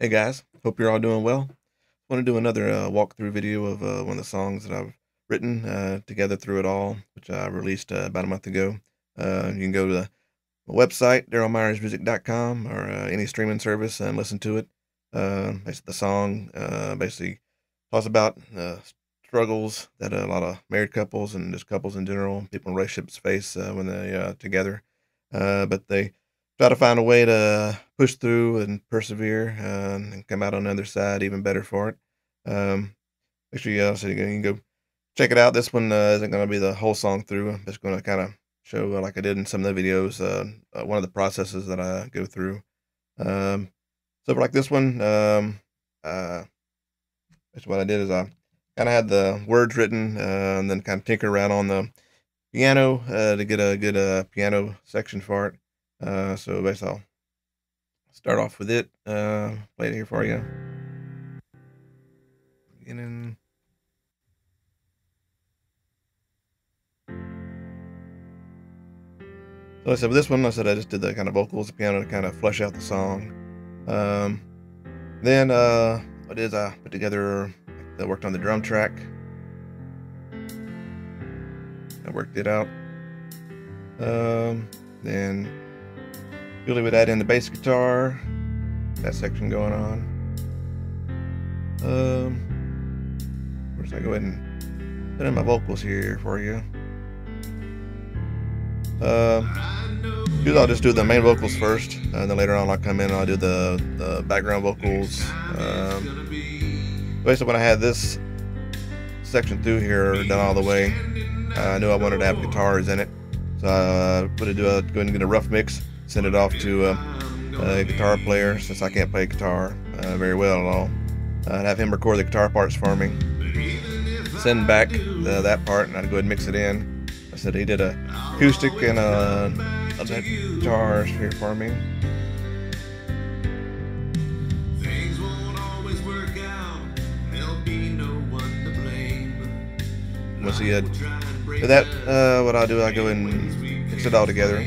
Hey guys, hope you're all doing well. I want to do another uh, walkthrough video of uh, one of the songs that I've written uh, together through it all, which I released uh, about a month ago. Uh, you can go to the website, darylmyersmusic.com, or uh, any streaming service and listen to it. the song basically talks about struggles that a lot of married couples and just couples in general, people in relationships face when they're together. but they try to find a way to push through and persevere uh, and come out on the other side even better for it. Um, make sure you, uh, so you can go check it out. This one uh, isn't going to be the whole song through. I'm just going to kind of show, uh, like I did in some of the videos, uh, uh, one of the processes that I go through. Um, so for like this one, um, uh, what I did is I kind of had the words written and then kind of tinker around on the piano to get a good piano section for it. Uh, so basically, I'll start off with it. Uh, play it here for you. Beginning. So I said with this one, I said I just did the kind of vocals, the piano to kind of flesh out the song. Um, then uh, what did I put together, I worked on the drum track. I worked it out. Um, then Usually would add in the bass guitar, that section going on. Um, first I go ahead and put in my vocals here for you. Uh, usually I'll just do the main vocals first, and then later on I'll come in and I'll do the, the background vocals. Um, basically when I had this section through here done all the way, I knew I wanted to have guitars in it. So I put it, do go ahead and get a rough mix send it off to a, a guitar player since I can't play guitar uh, very well at all. I'd have him record the guitar parts for me. Send back the, that part and I'd go ahead and mix it in. I said he did a acoustic and a, a guitars here for me. Once he had that, uh, what I'll do, I'll go and mix it all together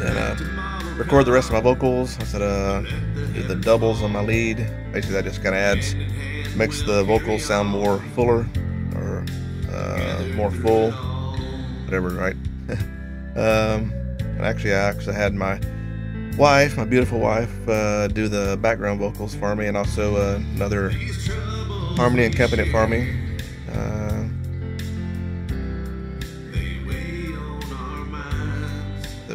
and uh, record the rest of my vocals. I said uh, do the doubles on my lead. Basically, that just kind of adds, makes the vocals sound more fuller or uh, more full, whatever, right? um, and actually, I actually had my wife, my beautiful wife, uh, do the background vocals for me, and also uh, another harmony and accompaniment for me.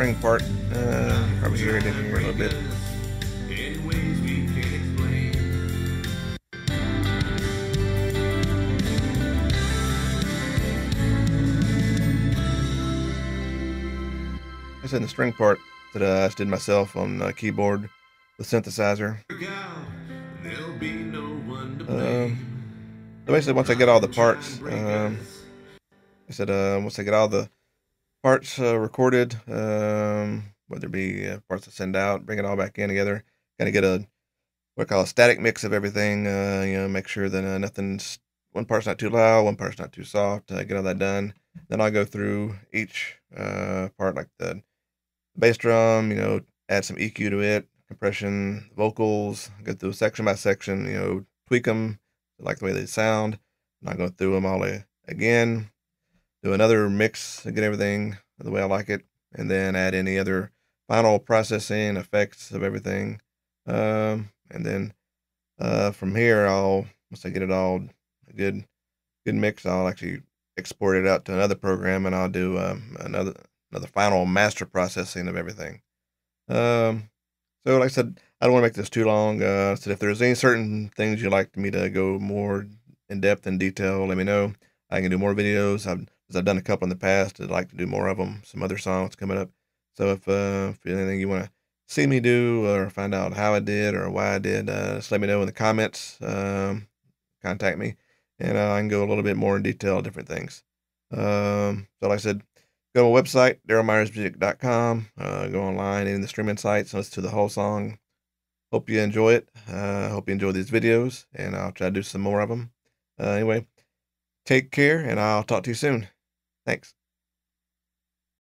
string part. Uh, in here a little bit. I said the string part that uh, I just did myself on the keyboard with synthesizer. Um, so basically, once I get all the parts, um, I said uh, once I get all the parts uh, recorded, um, whether it be uh, parts to send out, bring it all back in together, kind of get a what I call a static mix of everything. Uh, you know, make sure that uh, nothing's one part's not too loud, one part's not too soft. Uh, get all that done. Then I'll go through each uh, part, like the bass drum. You know, add some EQ to it, compression, vocals. Go through section by section. You know, tweak them, like the way they sound. Not go through them all again do another mix to get everything the way I like it, and then add any other final processing effects of everything. Um, and then uh, from here, I'll once I get it all a good good mix, I'll actually export it out to another program, and I'll do um, another another final master processing of everything. Um, so, like I said, I don't want to make this too long. Uh, so if there's any certain things you'd like me to go more in depth and detail, let me know. I can do more videos. I've I've done a couple in the past. I'd like to do more of them. Some other songs coming up. So if uh, if anything you want to see me do or find out how I did or why I did, uh, just let me know in the comments. Um, contact me, and uh, I can go a little bit more in detail on different things. Um, so, like I said, go to my website, darylmyersmusic.com. Uh, go online in the streaming sites, listen to the whole song. Hope you enjoy it. Uh, hope you enjoy these videos, and I'll try to do some more of them. Uh, anyway, take care, and I'll talk to you soon. Thanks.